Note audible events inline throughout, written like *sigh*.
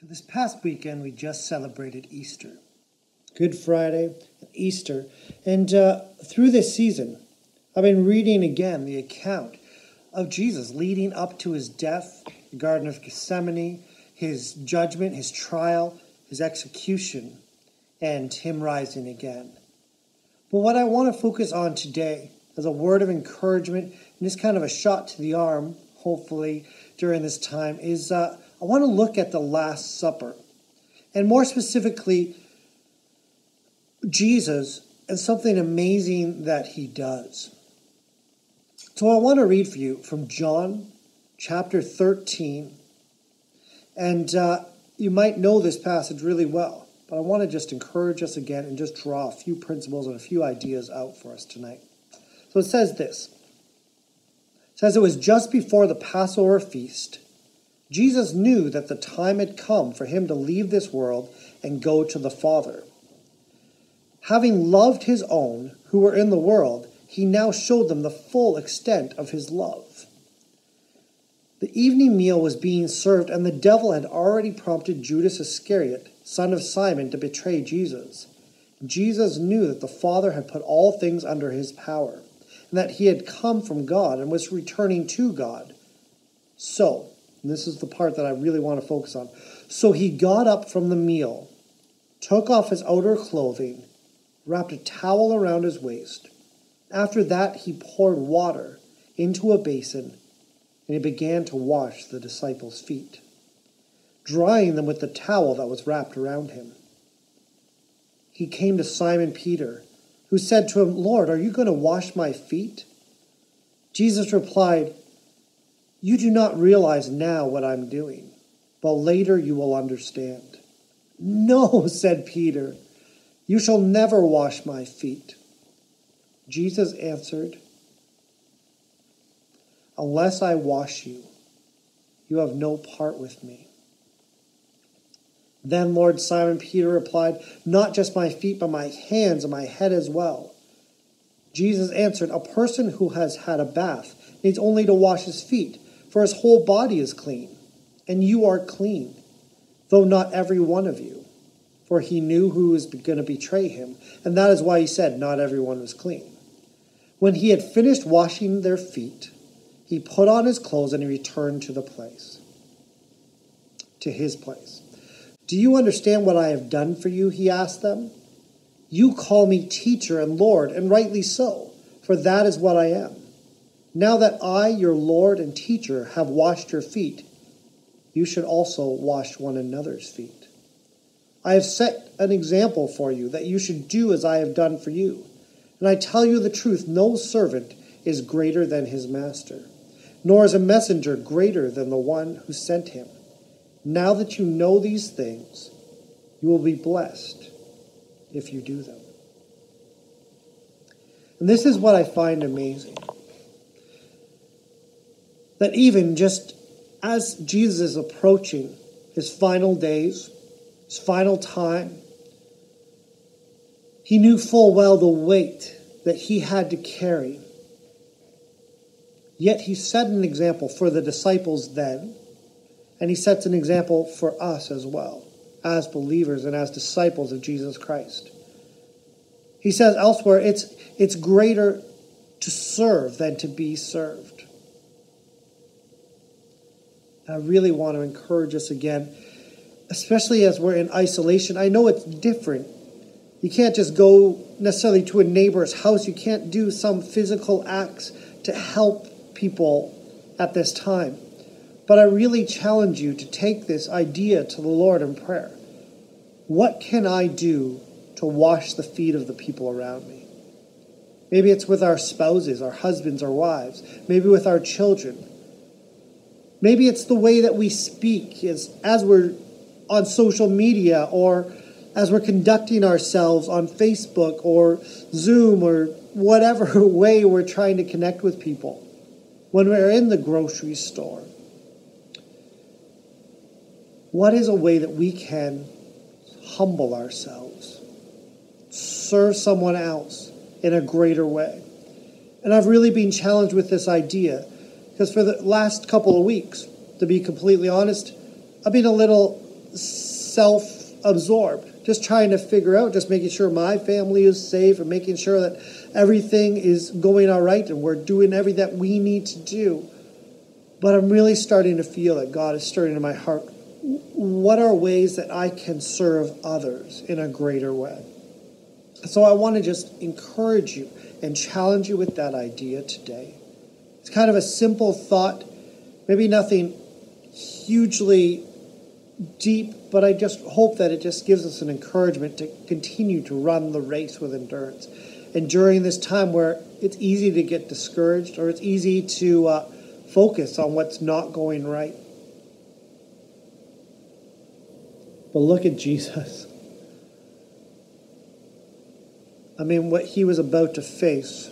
So, this past weekend, we just celebrated Easter. Good Friday, Easter. And uh, through this season, I've been reading again the account of Jesus leading up to his death, the Garden of Gethsemane, his judgment, his trial, his execution, and him rising again. But what I want to focus on today as a word of encouragement and just kind of a shot to the arm, hopefully, during this time is uh, I want to look at the Last Supper. And more specifically, Jesus and something amazing that he does. So I want to read for you from John chapter 13. And uh, you might know this passage really well, but I want to just encourage us again and just draw a few principles and a few ideas out for us tonight. So it says this. It says it was just before the Passover feast Jesus knew that the time had come for him to leave this world and go to the Father. Having loved his own who were in the world, he now showed them the full extent of his love. The evening meal was being served, and the devil had already prompted Judas Iscariot, son of Simon, to betray Jesus. Jesus knew that the Father had put all things under his power, and that he had come from God and was returning to God. So, and this is the part that I really want to focus on. So he got up from the meal, took off his outer clothing, wrapped a towel around his waist. After that, he poured water into a basin and he began to wash the disciples' feet, drying them with the towel that was wrapped around him. He came to Simon Peter, who said to him, Lord, are you going to wash my feet? Jesus replied, you do not realize now what I'm doing, but later you will understand. No, *laughs* said Peter, you shall never wash my feet. Jesus answered, Unless I wash you, you have no part with me. Then Lord Simon Peter replied, Not just my feet, but my hands and my head as well. Jesus answered, A person who has had a bath needs only to wash his feet for his whole body is clean, and you are clean, though not every one of you. For he knew who was going to betray him, and that is why he said, Not everyone was clean. When he had finished washing their feet, he put on his clothes and he returned to the place, to his place. Do you understand what I have done for you? He asked them. You call me teacher and Lord, and rightly so, for that is what I am. Now that I, your Lord and teacher, have washed your feet, you should also wash one another's feet. I have set an example for you that you should do as I have done for you. And I tell you the truth no servant is greater than his master, nor is a messenger greater than the one who sent him. Now that you know these things, you will be blessed if you do them. And this is what I find amazing that even just as Jesus is approaching his final days, his final time, he knew full well the weight that he had to carry. Yet he set an example for the disciples then, and he sets an example for us as well, as believers and as disciples of Jesus Christ. He says elsewhere, it's, it's greater to serve than to be served. I really want to encourage us again, especially as we're in isolation. I know it's different. You can't just go necessarily to a neighbor's house, you can't do some physical acts to help people at this time. But I really challenge you to take this idea to the Lord in prayer. What can I do to wash the feet of the people around me? Maybe it's with our spouses, our husbands, our wives, maybe with our children. Maybe it's the way that we speak as, as we're on social media or as we're conducting ourselves on Facebook or Zoom or whatever *laughs* way we're trying to connect with people when we're in the grocery store. What is a way that we can humble ourselves, serve someone else in a greater way? And I've really been challenged with this idea because for the last couple of weeks, to be completely honest, I've been a little self absorbed, just trying to figure out, just making sure my family is safe and making sure that everything is going all right and we're doing everything that we need to do. But I'm really starting to feel that God is stirring in my heart. What are ways that I can serve others in a greater way? So I want to just encourage you and challenge you with that idea today. It's kind of a simple thought, maybe nothing hugely deep, but I just hope that it just gives us an encouragement to continue to run the race with endurance. And during this time where it's easy to get discouraged or it's easy to uh, focus on what's not going right. But look at Jesus. I mean, what he was about to face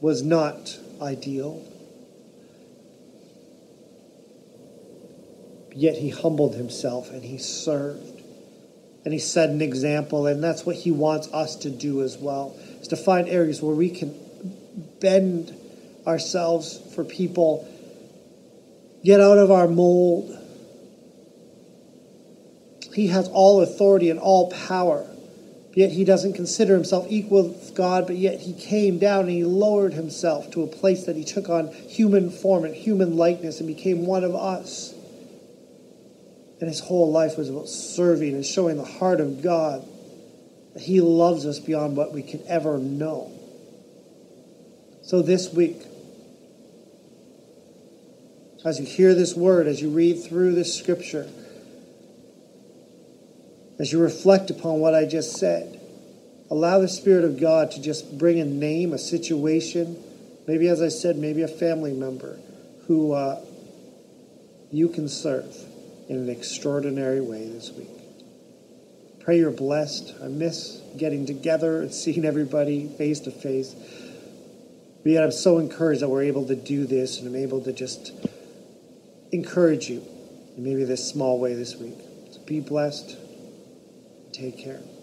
was not ideal. Yet he humbled himself and he served. And he set an example, and that's what he wants us to do as well, is to find areas where we can bend ourselves for people, get out of our mold. He has all authority and all power. Yet he doesn't consider himself equal with God, but yet he came down and he lowered himself to a place that he took on human form and human likeness and became one of us. And his whole life was about serving and showing the heart of God that he loves us beyond what we can ever know. So this week, as you hear this word, as you read through this scripture, as you reflect upon what I just said, allow the Spirit of God to just bring a name, a situation, maybe, as I said, maybe a family member who uh, you can serve in an extraordinary way this week. Pray you're blessed. I miss getting together and seeing everybody face to face. But yet I'm so encouraged that we're able to do this and I'm able to just encourage you in maybe this small way this week. So be blessed. Take care.